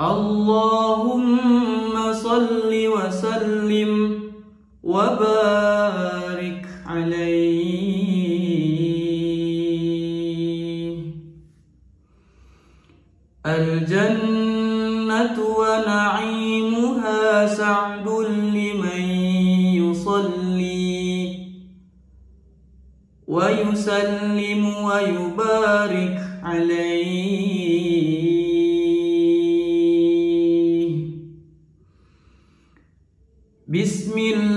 اللهم صل وسلم وبارك عليه. الجنة ونعيمها سعد لمن يصلي ويسلم ويبارك عليه.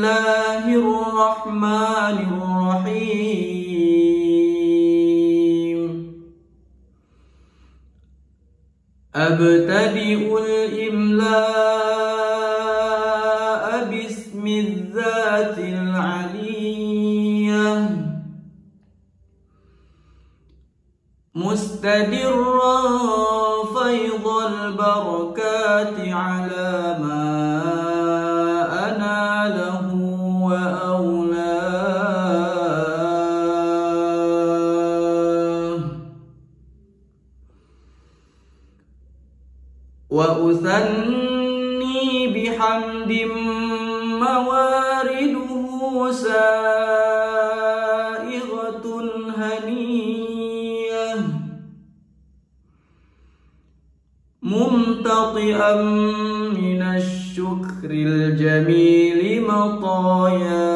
الله الرحمن الرحيم أبتدئ الإملاء باسم الذات العلية. مستدرا فيض البركات على ما وأثني بحمد موارده سائغة هنية. ممتطئا من الشكر الجميل مطايا.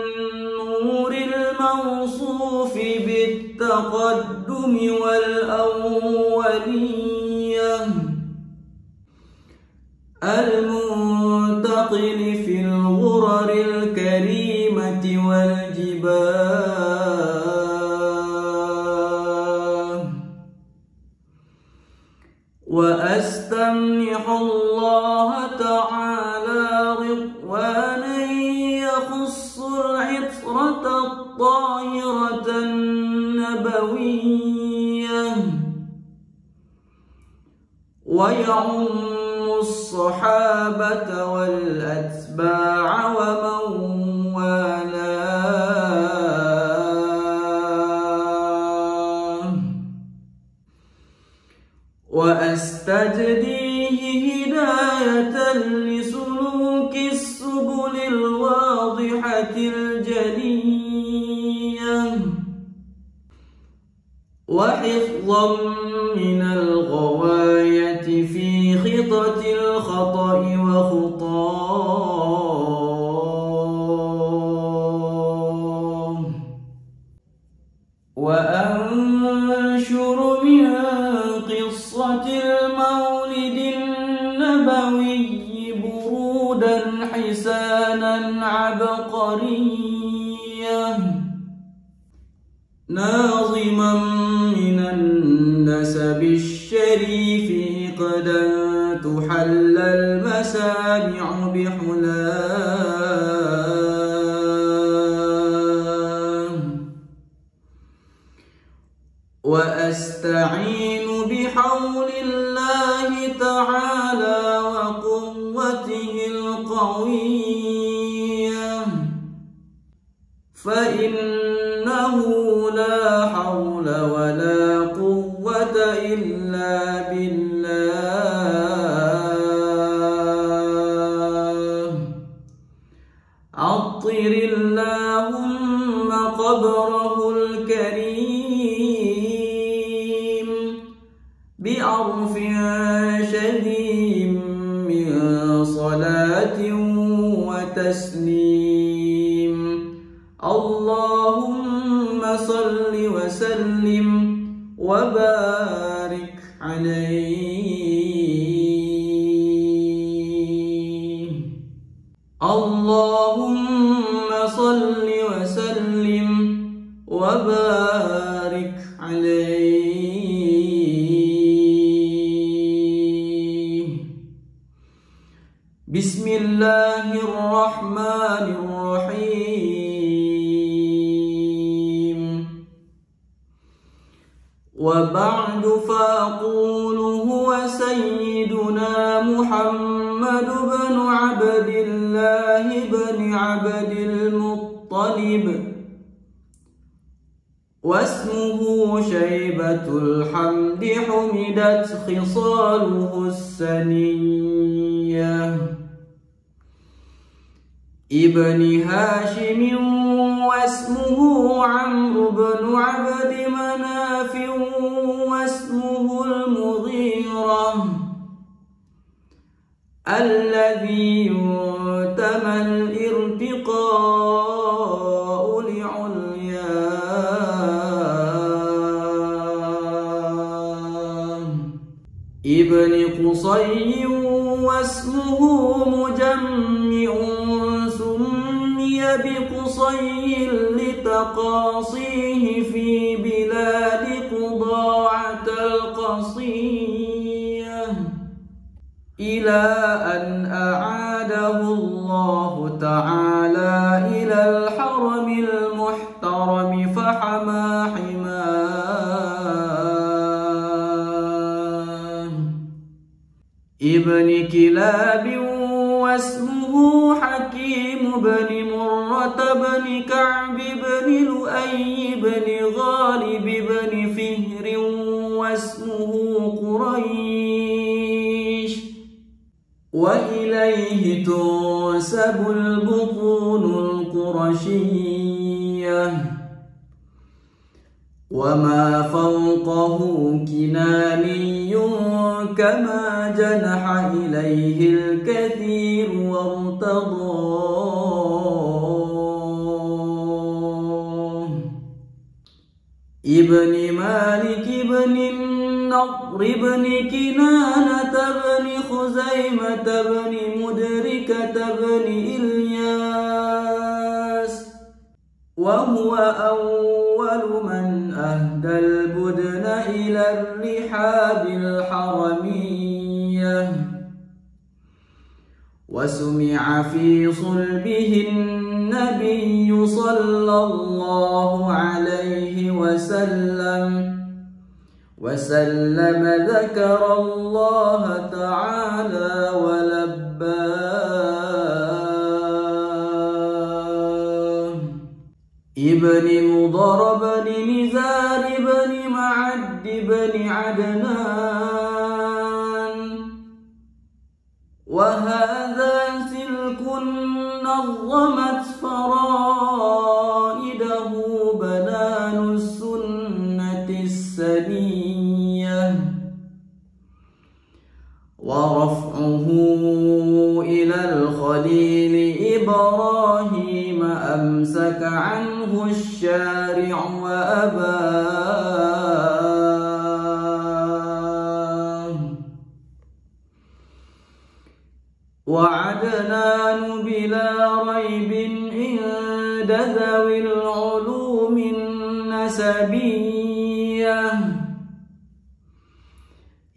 النور الموصوف بالتقدم والأولية. المنتقل ويعم الصحابة والأتباع ومن والاه وأستجديه هداية وأستعين بحول الله تعالى وقوته القوية. فإنه لا حول ولا بأرف شديد من صلاة وتسليم بسم الله الرحمن الرحيم. وبعد فأقول هو سيدنا محمد بن عبد الله بن عبد المطلب. واسمه شيبة الحمد حمدت خصاله السنية. ابن هاشم واسمه عمرو بن عبد مناف واسمه المغيرة الذي ينتمى الارتقاء لعليا ابن قصي واسمه مجمع بقصي لتقاصيه في بلاد قضاعة القصية إلى أن أعاده الله تعالى إلى الحرم المحترم فحمى حماه. ابن كلاب واسمه حكيم بن بن كعب بن لؤي بن غالب بن فهر واسمه قريش. وإليه تنسب البطون القرشية. وما فوقه كناني كما جنح إليه الكثير وارتضاه ابن مالك بن النضر بن كنانة بن خزيمة بن مدركة بن إلياس وهو أول من أهدى البدن إلى الرحاب الحرمية وسمع في صلبه النبي صلى الله عليه وسلم وسلم ذكر الله تعالى ولباه. ابن مضر بن نزار بن معد بن عدنان بلا ريب عند ذوي العلوم النسبية.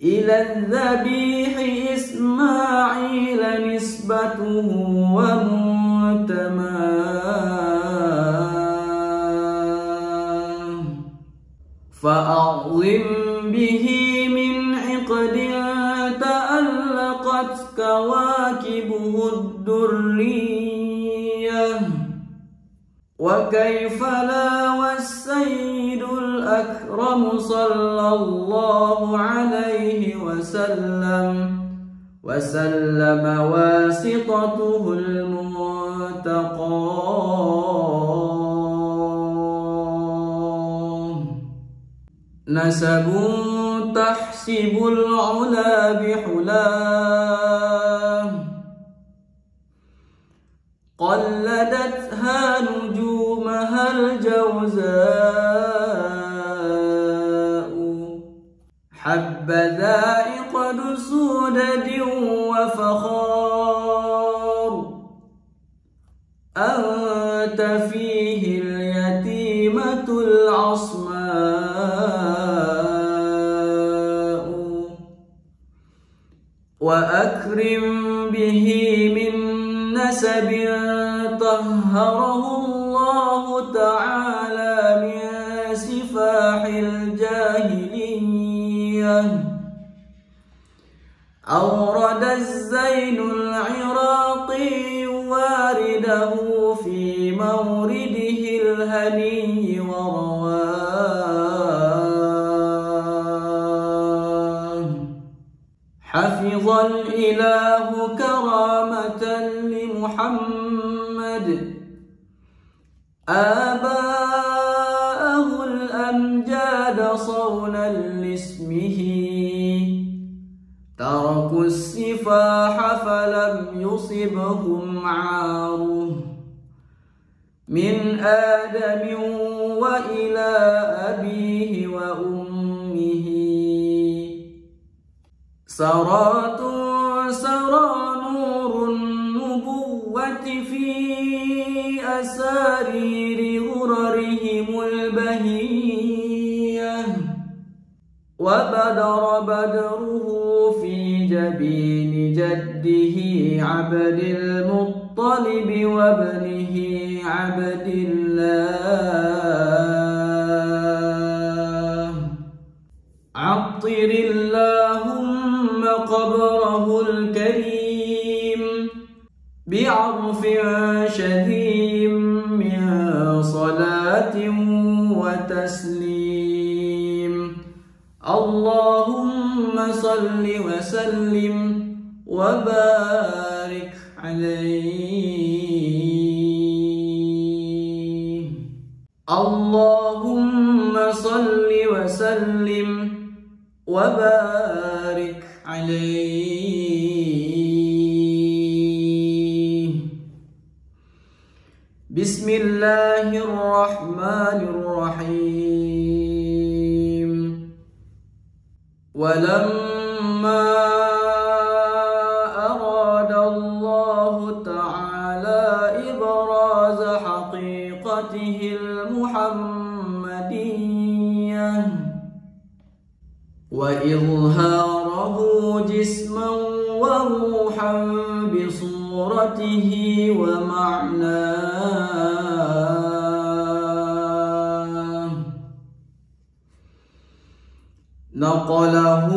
إلى الذبيح إسماعيل نسبته ومنتماة. فأعظم به من عقد تألقت كواكبه الدرية. وكيف لا والسيد الأكرم صلى الله عليه وسلم وسلم واسطته المنتقى نسب تحسب العلا بحلاه قلدتها نجومها الجوزاء؟ حبذا قد سودد وفخار أنت فيه اليتيمة العصماء؟ وأكرم به من نسب طهره أورد الزين العراقي وارده في مورده الهني سرات سرى نور النبوة في أسارير غررهم البهية وبدر بدره جبين جده عبد المطلب وابنه عبد قبره الكريم بعرف شديد من صلاة وتسليم. اللهم صل وسلم وبارك عليه. اللهم صل وسلم وبارك عليه. بسم الله الرحمن الرحيم ولما أراد الله تعالى إبراز حقيقته المحمدية وإظهاره جسما وروحا بصورته ومعناه. نقله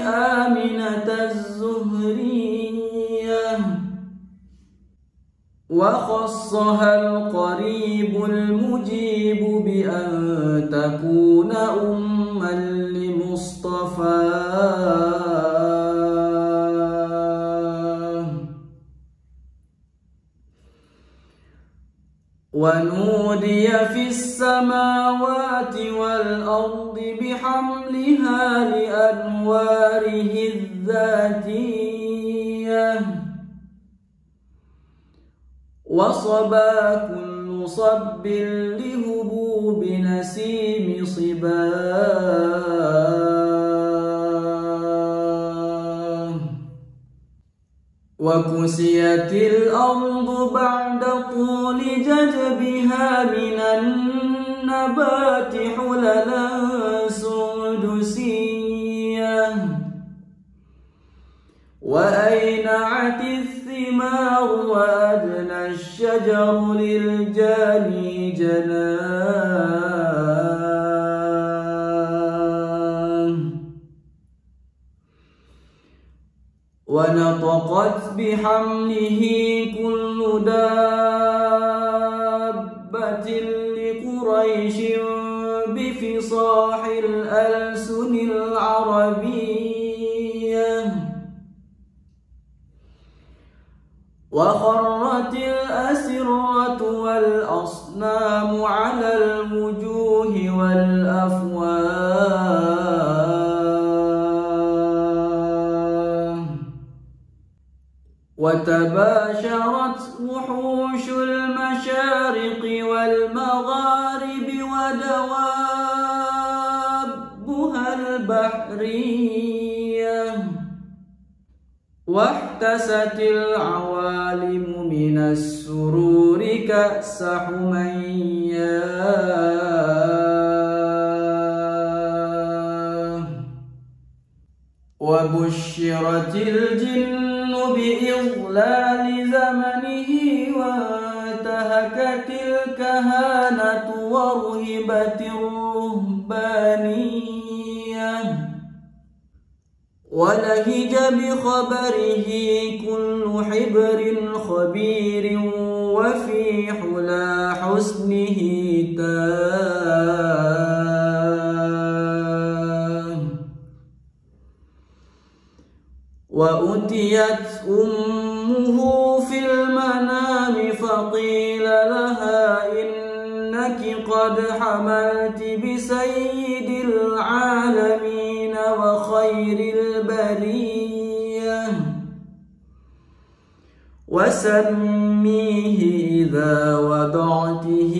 آمنة الزهرية وخصها القريب تكون أما لمصطفى. ونودي في السماوات والأرض بحملها لأنواره الذاتية. وصبا كل صب لهبوب نسيم صباه. وكسيت الأرض بعد طول جدبها من النبات حللا سدسية وأينعت الثمار وأدنى الشجر للجاني جناه ونطقت بحمله كل دابة لقريش وخرت الأسرة والأصنام على الوجوه والأفواه. وتباشرت وحوش المشارق والمغارب ودوابها البحرية. واحتست العوالم من السرور كأس حمياه وبشرت الجن بإضلال زمنه وانتهكت الكهانة ورهبت الرهبانية ولهج بخبره كل حبر خبير وفي حلا حسنه تاه وأتيت أمه في المنام فقيل لها إنك قد حملت بسيد وسميه إذا وضعته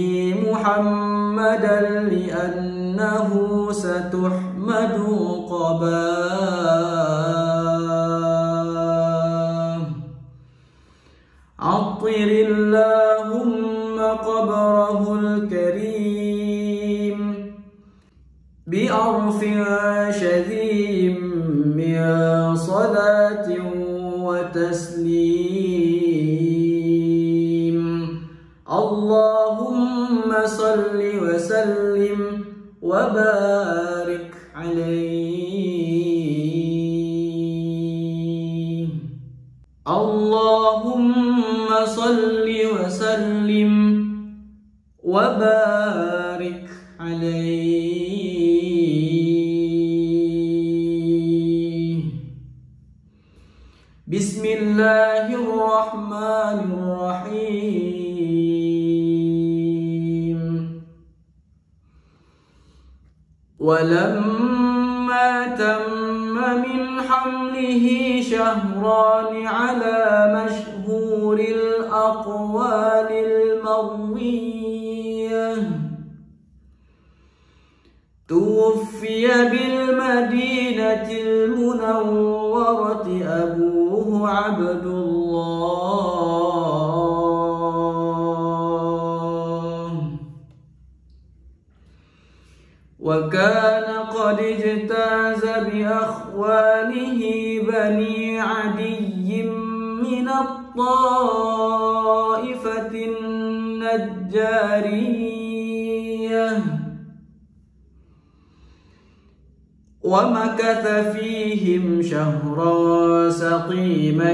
محمدا لأنه ستحمد قباه. عطر اللهم قبره الكريم بأرف شذيم وبارك عليه. اللهم صل وسلم وبارك عليه. بسم الله الرحمن الرحيم. ولما تم من حمله شهران على مشهور الأقوال المروية. توفي بالمدينة المنورة أبوه عبد الله وكان قد اجتاز بأخوانه بني عدي من الطائفة النجارية. ومكث فيهم شهرا سقيما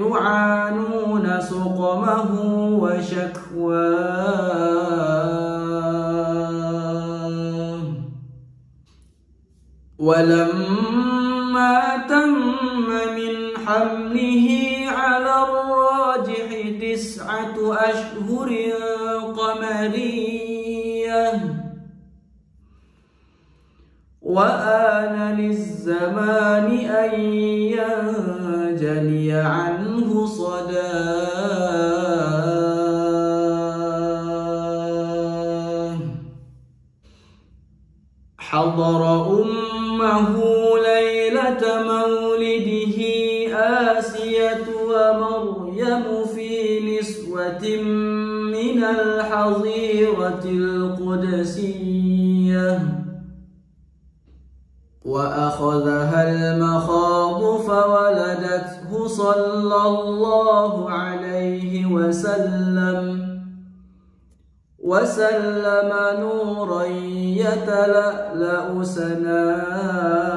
يعانون سقمه وشكواه. ولما تم من حمله على الراجح تسعة أشهر قمرية وآن للزمان أن ينجلي عنه صداه حضر أمه ليلة مولده آسية ومريم في نسوة من الحظيرة القدسية. وأخذها المخاض فولدته صلى الله عليه وسلم. وسلم نورا يتلألأ سناه.